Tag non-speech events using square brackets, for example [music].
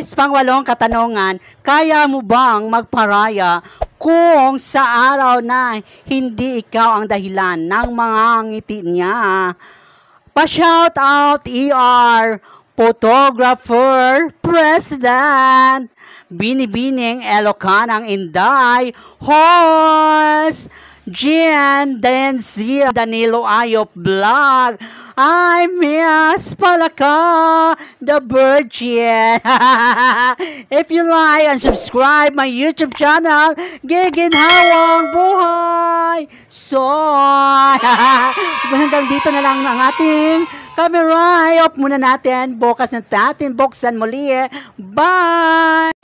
Guys, pangwalong katanungan, kaya mo bang magparaya kung sa araw na hindi ikaw ang dahilan ng mga ngiti niya? Pa-shout out ER, photographer, president, Binibining Elocanang Inday, host, Gian Denzia Danilo Ayop Vlog. I miss Palaka, the Virgin. [laughs] If you like and subscribe my YouTube channel, Giginhawang Buhay. So, [laughs] hanggang dito na lang ang ating camera. Off muna natin. Bukas na natin. Buksan muli. Bye!